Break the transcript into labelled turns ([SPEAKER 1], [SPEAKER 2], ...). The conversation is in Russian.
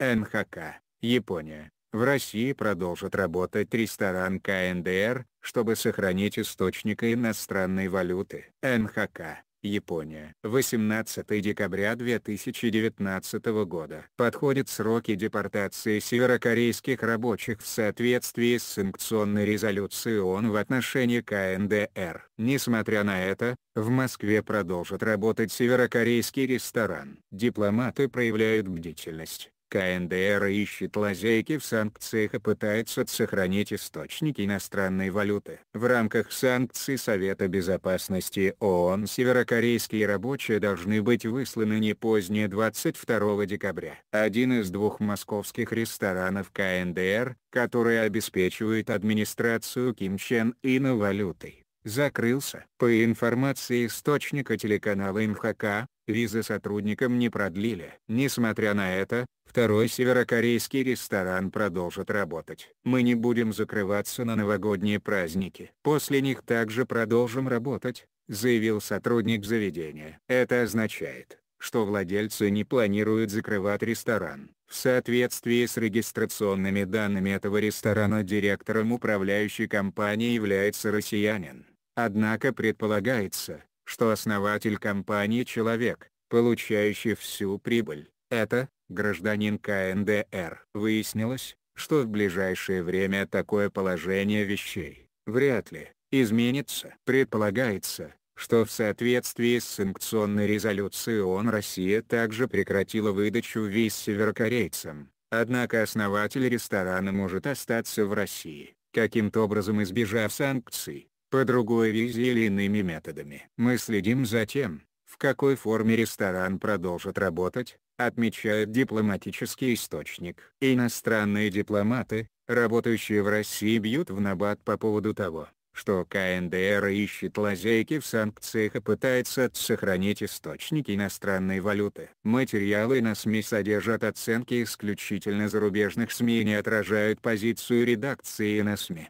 [SPEAKER 1] НХК, Япония. В России продолжит работать ресторан КНДР, чтобы сохранить источник иностранной валюты. НХК, Япония. 18 декабря 2019 года. Подходят сроки депортации северокорейских рабочих в соответствии с санкционной резолюцией ООН в отношении КНДР. Несмотря на это, в Москве продолжит работать северокорейский ресторан. Дипломаты проявляют бдительность. КНДР ищет лазейки в санкциях и пытается сохранить источники иностранной валюты. В рамках санкций Совета Безопасности ООН северокорейские рабочие должны быть высланы не позднее 22 декабря. Один из двух московских ресторанов КНДР, которые обеспечивают администрацию Ким Чен Ына валютой, закрылся. По информации источника телеканала МХК, визы сотрудникам не продлили. Несмотря на это, второй северокорейский ресторан продолжит работать. Мы не будем закрываться на новогодние праздники. После них также продолжим работать, заявил сотрудник заведения. Это означает, что владельцы не планируют закрывать ресторан. В соответствии с регистрационными данными этого ресторана директором управляющей компании является россиянин. Однако предполагается, что основатель компании человек, получающий всю прибыль, это, гражданин КНДР. Выяснилось, что в ближайшее время такое положение вещей, вряд ли, изменится. Предполагается, что в соответствии с санкционной резолюцией ООН Россия также прекратила выдачу виз северокорейцам, однако основатель ресторана может остаться в России, каким-то образом избежав санкций по другой визе или иными методами. Мы следим за тем, в какой форме ресторан продолжит работать, отмечает дипломатический источник. Иностранные дипломаты, работающие в России бьют в набат по поводу того, что КНДР ищет лазейки в санкциях и пытается сохранить источники иностранной валюты. Материалы на СМИ содержат оценки исключительно зарубежных СМИ и не отражают позицию редакции на СМИ.